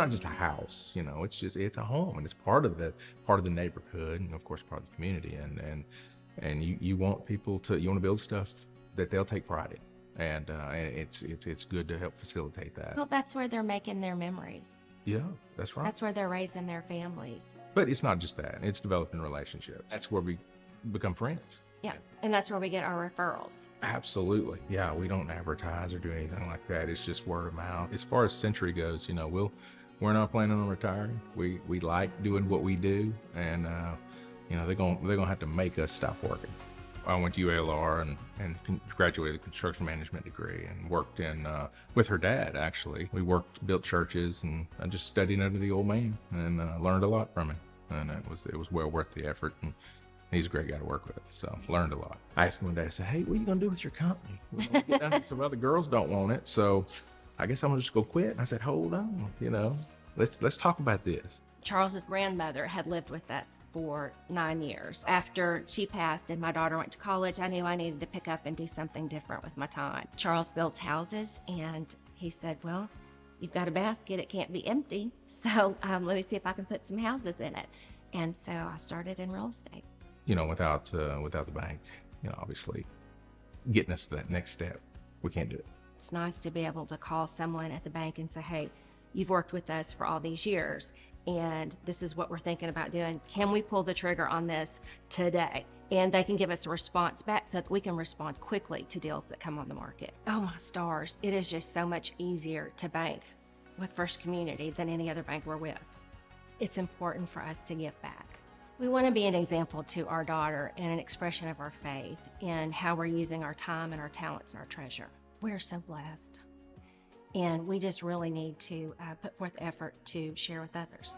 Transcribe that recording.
not just a house, you know. It's just it's a home, and it's part of the part of the neighborhood, and of course part of the community. And and and you you want people to you want to build stuff that they'll take pride in, and uh, and it's it's it's good to help facilitate that. Well, that's where they're making their memories. Yeah, that's right. That's where they're raising their families. But it's not just that; it's developing relationships. That's where we become friends. Yeah, and that's where we get our referrals. Absolutely. Yeah, we don't advertise or do anything like that. It's just word of mouth. As far as Sentry goes, you know, we'll we're not planning on retiring. We we like doing what we do, and uh, you know they're going they're going to have to make us stop working. I went to UALR and, and graduated a construction management degree and worked in uh, with her dad. Actually, we worked built churches and I just studied under the old man and uh, learned a lot from him. And it was it was well worth the effort. And he's a great guy to work with. So learned a lot. I asked him one day. I said, "Hey, what are you gonna do with your company?" Well, some other girls don't want it, so I guess I'm gonna just go quit. I said, "Hold on, you know, let's let's talk about this." Charles's grandmother had lived with us for nine years. After she passed and my daughter went to college, I knew I needed to pick up and do something different with my time. Charles builds houses, and he said, Well, you've got a basket, it can't be empty. So um, let me see if I can put some houses in it. And so I started in real estate. You know, without uh, without the bank, you know, obviously getting us to that next step, we can't do it. It's nice to be able to call someone at the bank and say, Hey, you've worked with us for all these years and this is what we're thinking about doing. Can we pull the trigger on this today? And they can give us a response back so that we can respond quickly to deals that come on the market. Oh my stars, it is just so much easier to bank with First Community than any other bank we're with. It's important for us to give back. We want to be an example to our daughter and an expression of our faith in how we're using our time and our talents and our treasure. We're so blessed. And we just really need to uh, put forth effort to share with others.